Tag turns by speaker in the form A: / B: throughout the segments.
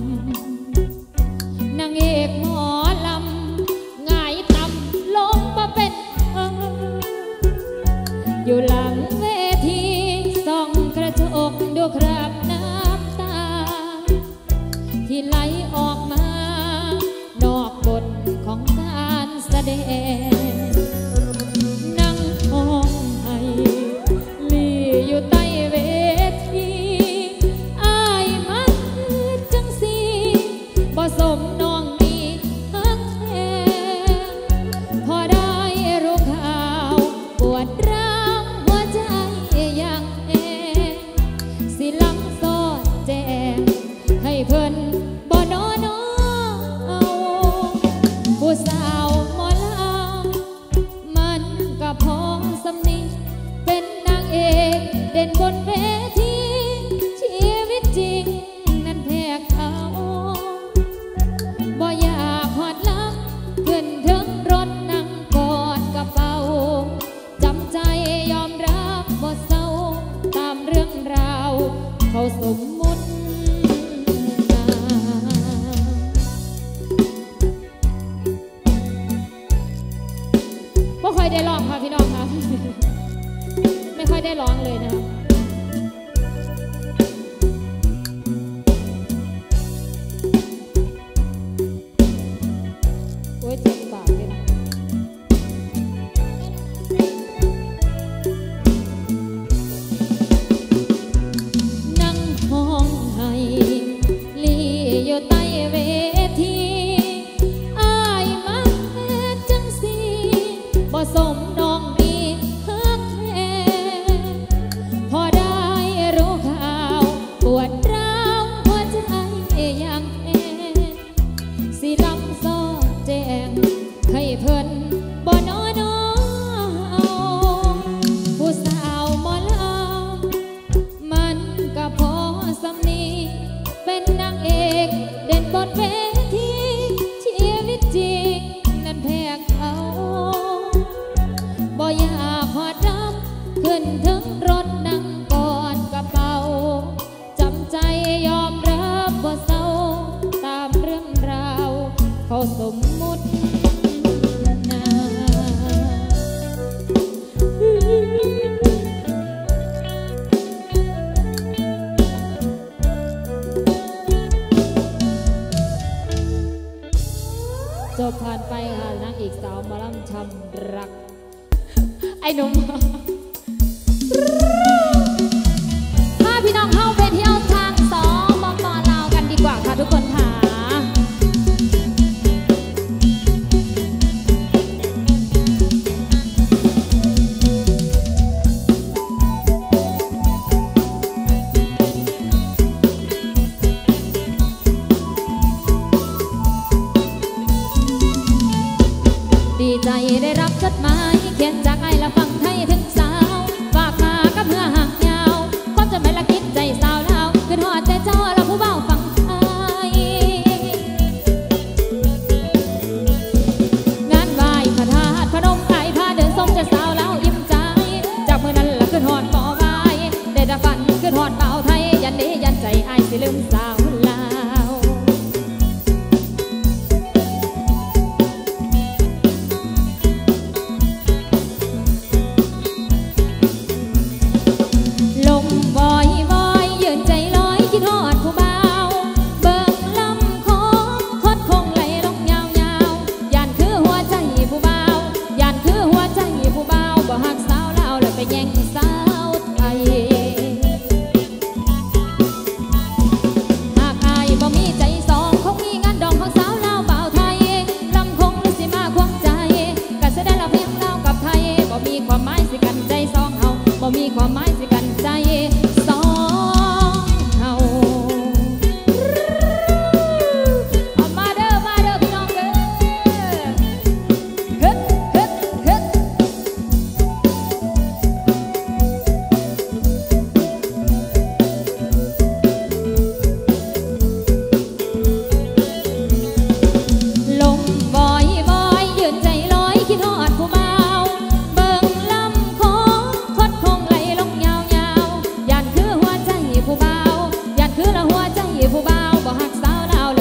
A: ำนางเอกหมอลำไงต่ำลงมาเป็นเธออยู่หลังเวทีส่องกระจกดูครับน้ำตา ที่ไหลออกมานอกบทของการแสดง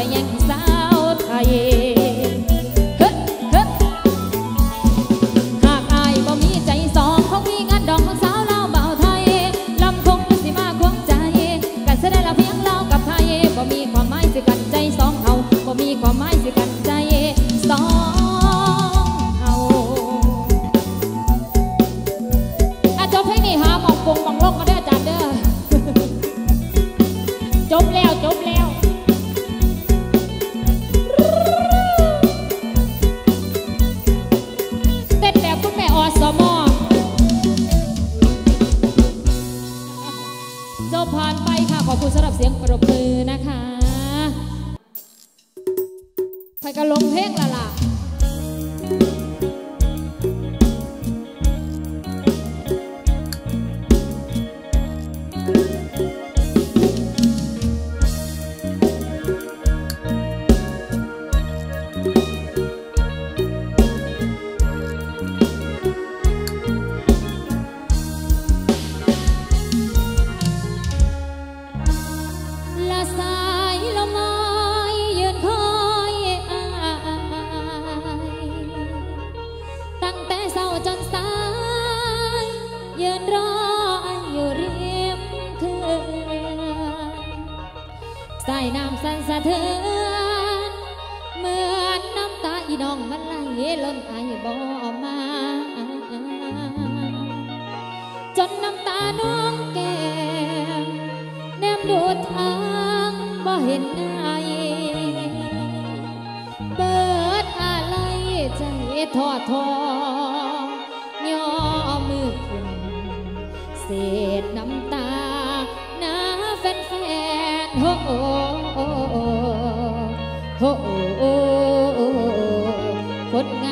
A: Sayang โอ้โอ้คนง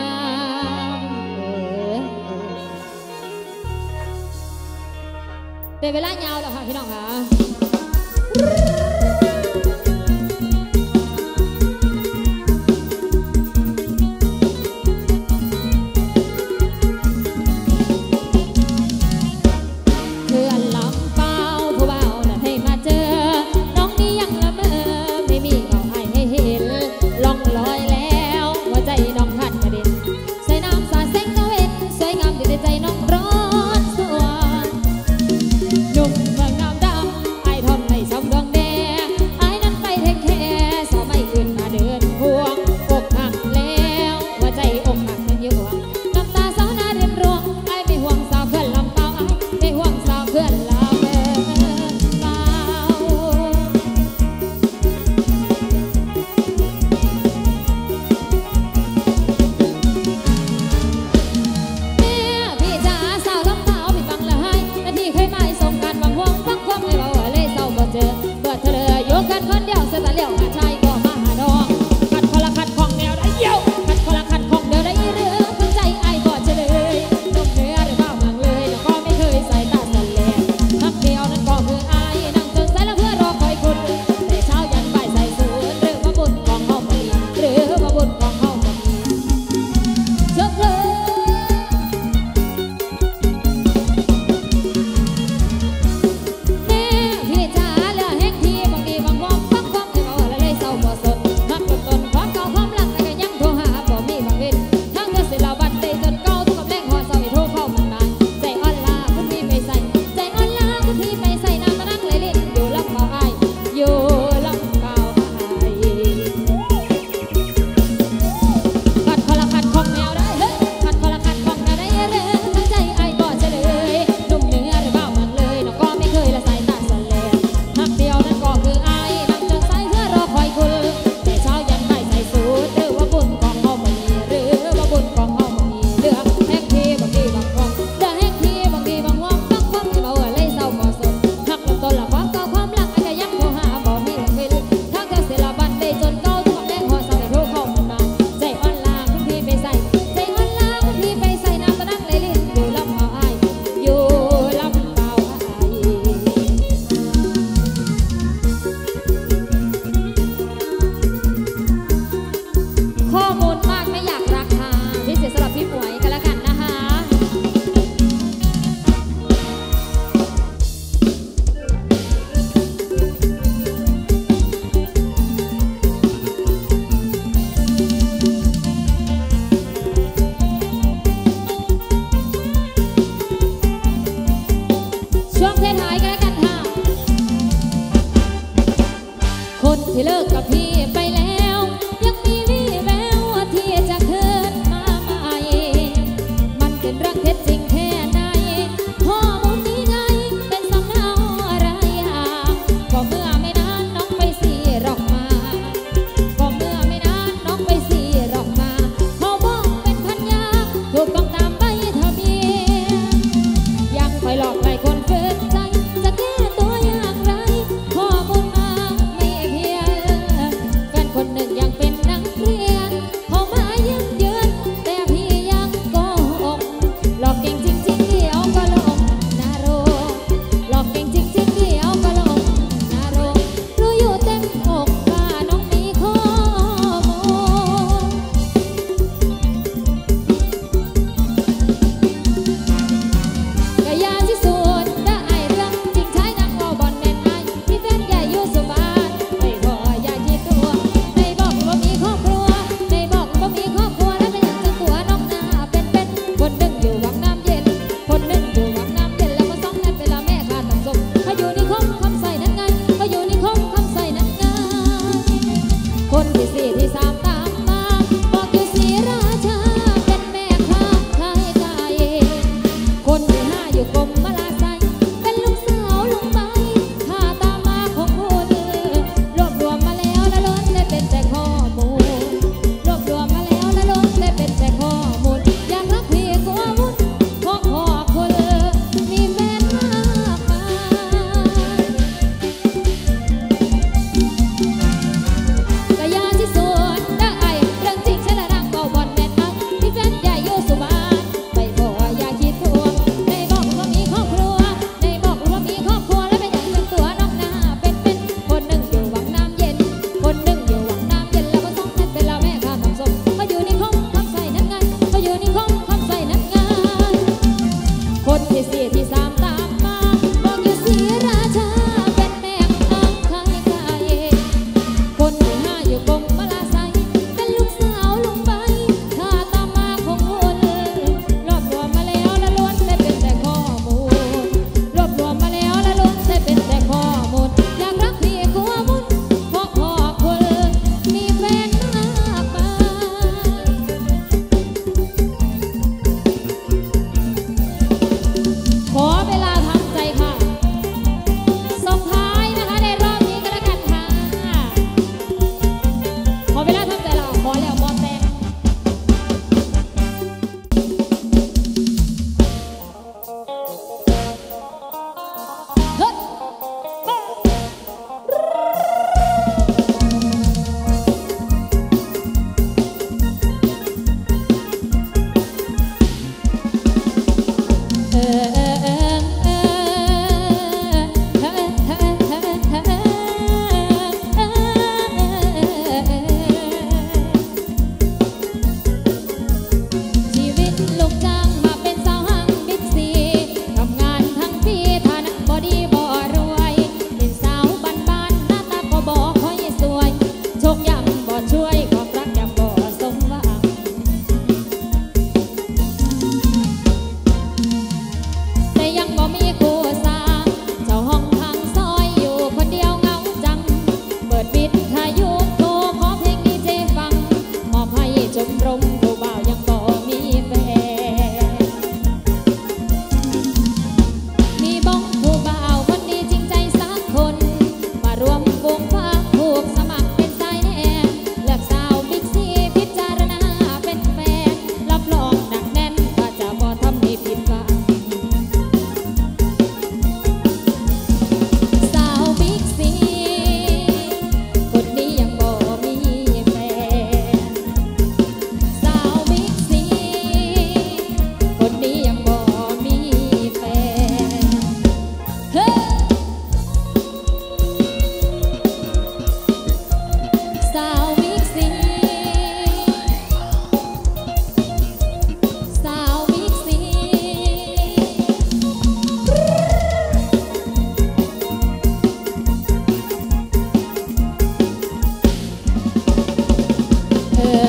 A: เ